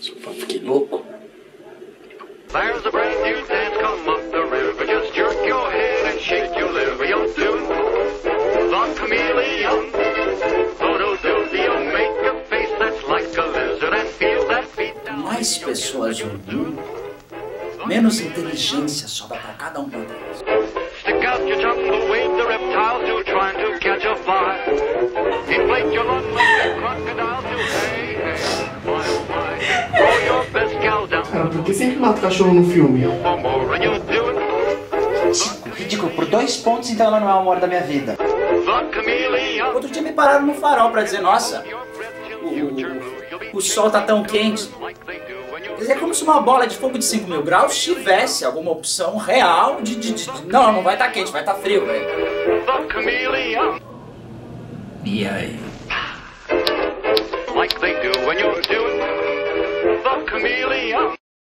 Só fiquei louco. There's a brand new dance come up the river. Just jerk your head and shake your liver. You'll do the chameleon. Do do you'll make a face that's like a lizard and feel that beat down. Mais pessoas no mundo, menos inteligência sobra pra cada uma delas. Stick out your tongue way the reptiles do, trying to catch a fly. Inflate your lungs Cara, por que sempre mata o cachorro no filme? Ridículo, ridículo. Por dois pontos, então ela não é o amor da minha vida. Outro dia me pararam no farol pra dizer, nossa, o, o, sol tá tão quente. é como se uma bola de fogo de 5 mil graus tivesse alguma opção real de. de, de- não, não vai estar quente, vai estar frio, velho. E aí? Like they do when you do it. The chameleon.